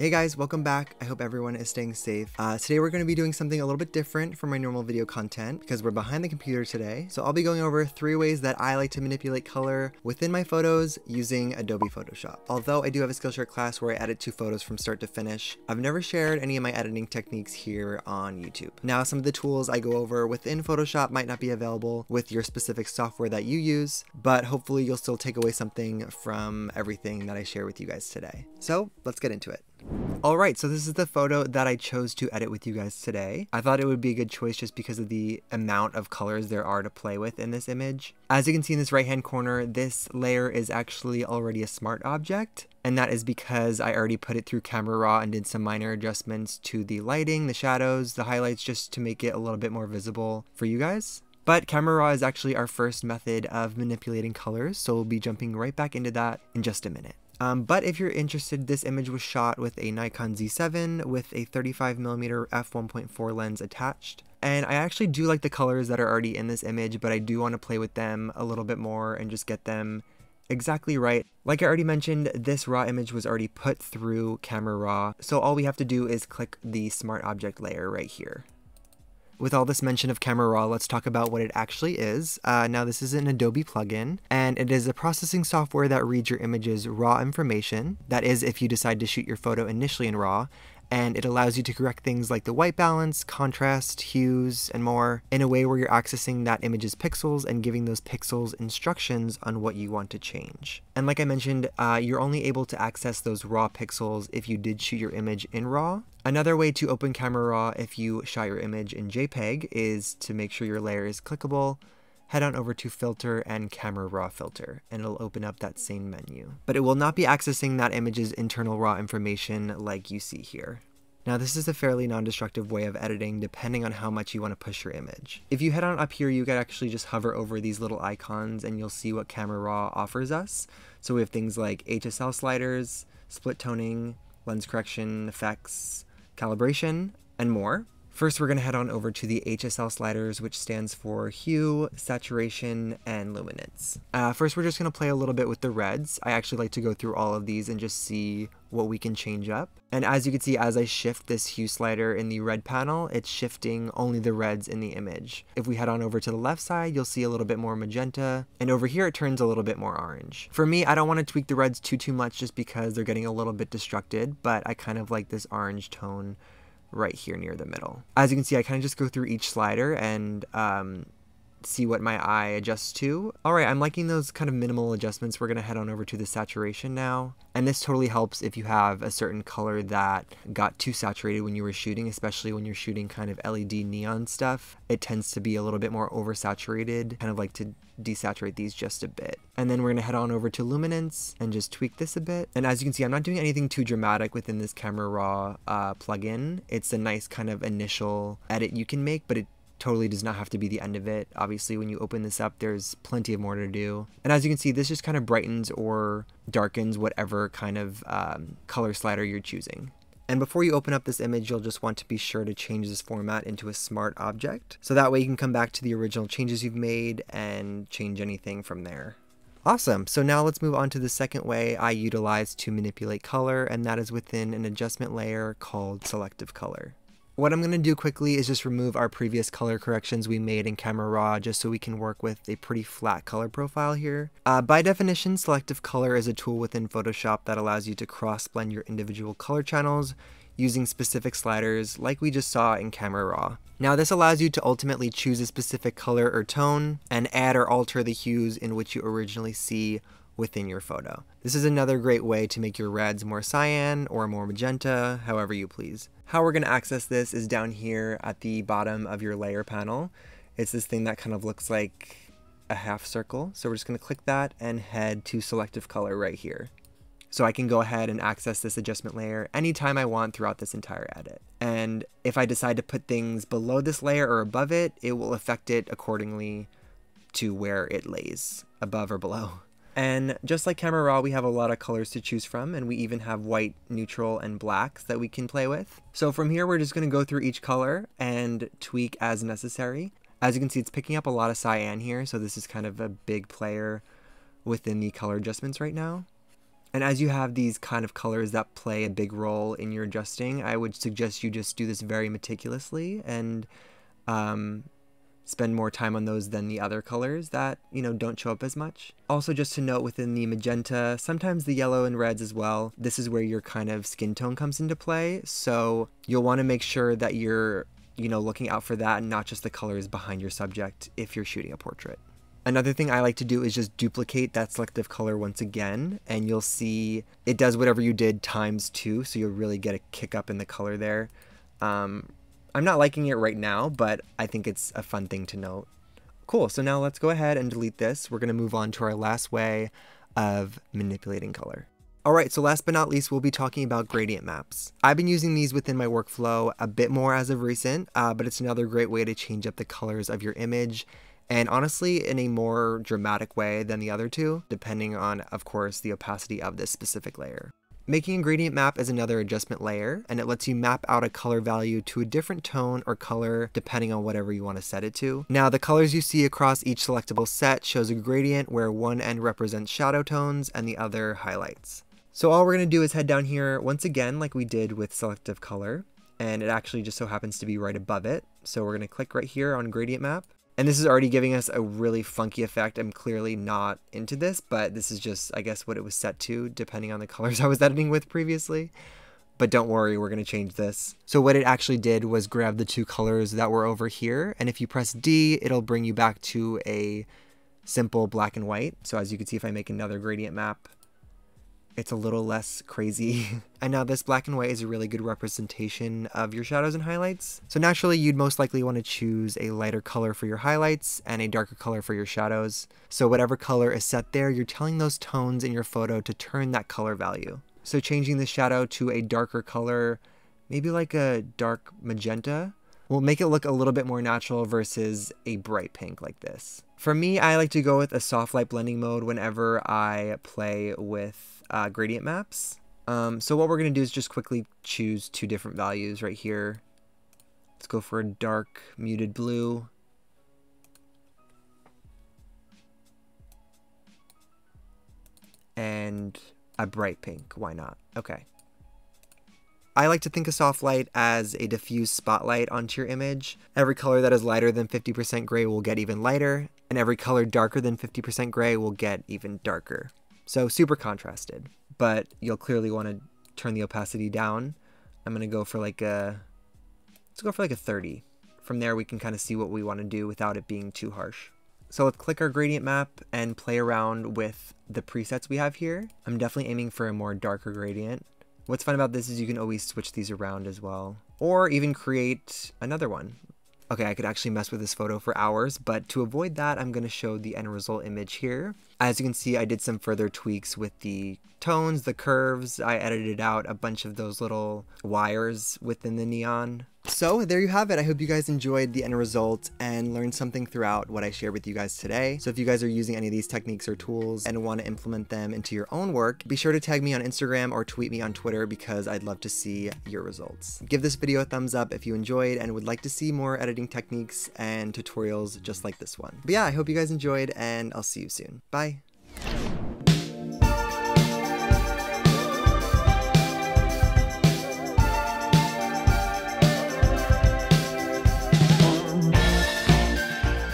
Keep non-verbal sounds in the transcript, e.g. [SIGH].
Hey guys, welcome back. I hope everyone is staying safe. Uh, today we're going to be doing something a little bit different from my normal video content because we're behind the computer today. So I'll be going over three ways that I like to manipulate color within my photos using Adobe Photoshop. Although I do have a Skillshare class where I edit two photos from start to finish, I've never shared any of my editing techniques here on YouTube. Now some of the tools I go over within Photoshop might not be available with your specific software that you use, but hopefully you'll still take away something from everything that I share with you guys today. So let's get into it. Alright, so this is the photo that I chose to edit with you guys today. I thought it would be a good choice just because of the amount of colors there are to play with in this image. As you can see in this right hand corner, this layer is actually already a smart object. And that is because I already put it through Camera Raw and did some minor adjustments to the lighting, the shadows, the highlights, just to make it a little bit more visible for you guys. But Camera Raw is actually our first method of manipulating colors, so we'll be jumping right back into that in just a minute. Um, but if you're interested, this image was shot with a Nikon Z7 with a 35mm f1.4 lens attached. And I actually do like the colors that are already in this image, but I do want to play with them a little bit more and just get them exactly right. Like I already mentioned, this raw image was already put through Camera Raw, so all we have to do is click the Smart Object layer right here. With all this mention of Camera Raw, let's talk about what it actually is. Uh, now, this is an Adobe plugin, and it is a processing software that reads your image's raw information. That is, if you decide to shoot your photo initially in RAW, and it allows you to correct things like the white balance, contrast, hues, and more in a way where you're accessing that image's pixels and giving those pixels instructions on what you want to change. And like I mentioned, uh, you're only able to access those raw pixels if you did shoot your image in RAW. Another way to open Camera Raw if you shot your image in JPEG is to make sure your layer is clickable, head on over to filter and camera raw filter and it'll open up that same menu. But it will not be accessing that image's internal raw information like you see here. Now this is a fairly non-destructive way of editing depending on how much you want to push your image. If you head on up here you can actually just hover over these little icons and you'll see what Camera Raw offers us. So we have things like HSL sliders, split toning, lens correction, effects, calibration, and more. First, we're going to head on over to the HSL sliders, which stands for hue, saturation, and luminance. Uh, first, we're just going to play a little bit with the reds. I actually like to go through all of these and just see what we can change up. And as you can see, as I shift this hue slider in the red panel, it's shifting only the reds in the image. If we head on over to the left side, you'll see a little bit more magenta, and over here it turns a little bit more orange. For me, I don't want to tweak the reds too, too much just because they're getting a little bit destructed, but I kind of like this orange tone right here near the middle. As you can see, I kind of just go through each slider and um, see what my eye adjusts to. All right, I'm liking those kind of minimal adjustments. We're gonna head on over to the saturation now. And this totally helps if you have a certain color that got too saturated when you were shooting, especially when you're shooting kind of LED neon stuff. It tends to be a little bit more oversaturated, kind of like to desaturate these just a bit. And then we're gonna head on over to luminance and just tweak this a bit. And as you can see, I'm not doing anything too dramatic within this Camera Raw uh, plugin. It's a nice kind of initial edit you can make, but it totally does not have to be the end of it. Obviously, when you open this up, there's plenty of more to do. And as you can see, this just kind of brightens or darkens whatever kind of um, color slider you're choosing. And before you open up this image, you'll just want to be sure to change this format into a smart object. So that way you can come back to the original changes you've made and change anything from there. Awesome, so now let's move on to the second way I utilize to manipulate color, and that is within an adjustment layer called selective color. What I'm going to do quickly is just remove our previous color corrections we made in Camera Raw just so we can work with a pretty flat color profile here. Uh, by definition, selective color is a tool within Photoshop that allows you to cross blend your individual color channels using specific sliders like we just saw in Camera Raw. Now this allows you to ultimately choose a specific color or tone and add or alter the hues in which you originally see within your photo. This is another great way to make your reds more cyan or more magenta, however you please. How we're to access this is down here at the bottom of your layer panel. It's this thing that kind of looks like a half circle. So we're just to click that and head to selective color right here. So I can go ahead and access this adjustment layer anytime I want throughout this entire edit. And if I decide to put things below this layer or above it, it will affect it accordingly to where it lays, above or below. [LAUGHS] And just like Camera Raw, we have a lot of colors to choose from, and we even have white, neutral, and blacks that we can play with. So from here, we're just going to go through each color and tweak as necessary. As you can see, it's picking up a lot of cyan here, so this is kind of a big player within the color adjustments right now. And as you have these kind of colors that play a big role in your adjusting, I would suggest you just do this very meticulously and um, spend more time on those than the other colors that, you know, don't show up as much. Also, just to note within the magenta, sometimes the yellow and reds as well, this is where your kind of skin tone comes into play. So you'll want to make sure that you're, you know, looking out for that and not just the colors behind your subject if you're shooting a portrait. Another thing I like to do is just duplicate that selective color once again, and you'll see it does whatever you did times two, so you'll really get a kick up in the color there. Um, I'm not liking it right now, but I think it's a fun thing to note. Cool, so now let's go ahead and delete this. We're gonna move on to our last way of manipulating color. Alright, so last but not least, we'll be talking about gradient maps. I've been using these within my workflow a bit more as of recent, uh, but it's another great way to change up the colors of your image and honestly in a more dramatic way than the other two, depending on, of course, the opacity of this specific layer. Making a gradient map is another adjustment layer, and it lets you map out a color value to a different tone or color depending on whatever you want to set it to. Now, the colors you see across each selectable set shows a gradient where one end represents shadow tones and the other highlights. So all we're going to do is head down here once again like we did with selective color, and it actually just so happens to be right above it. So we're going to click right here on gradient map, and this is already giving us a really funky effect. I'm clearly not into this, but this is just, I guess, what it was set to, depending on the [LAUGHS] colors I was editing with previously. But don't worry, we're going to change this. So what it actually did was grab the two colors that were over here, and if you press D, it'll bring you back to a simple black and white. So as you can see, if I make another gradient map, it's a little less crazy. [LAUGHS] and now this black and white is a really good representation of your shadows and highlights. So naturally you'd most likely want to choose a lighter color for your highlights and a darker color for your shadows. So whatever color is set there, you're telling those tones in your photo to turn that color value. So changing the shadow to a darker color, maybe like a dark magenta, will make it look a little bit more natural versus a bright pink like this. For me, I like to go with a soft light blending mode whenever I play with uh, gradient maps. Um, so what we're going to do is just quickly choose two different values right here. Let's go for a dark muted blue. And a bright pink, why not? Okay. I like to think of soft light as a diffuse spotlight onto your image. Every color that is lighter than 50% gray will get even lighter, and every color darker than 50% gray will get even darker. So super contrasted, but you'll clearly want to turn the opacity down. I'm going to go for like a, let's go for like a 30. From there we can kind of see what we want to do without it being too harsh. So let's click our gradient map and play around with the presets we have here. I'm definitely aiming for a more darker gradient. What's fun about this is you can always switch these around as well. Or even create another one. Okay, I could actually mess with this photo for hours, but to avoid that, I'm going to show the end result image here. As you can see, I did some further tweaks with the tones, the curves. I edited out a bunch of those little wires within the neon. So there you have it. I hope you guys enjoyed the end result and learned something throughout what I shared with you guys today. So if you guys are using any of these techniques or tools and want to implement them into your own work, be sure to tag me on Instagram or tweet me on Twitter because I'd love to see your results. Give this video a thumbs up if you enjoyed and would like to see more editing techniques and tutorials just like this one. But yeah, I hope you guys enjoyed and I'll see you soon. Bye!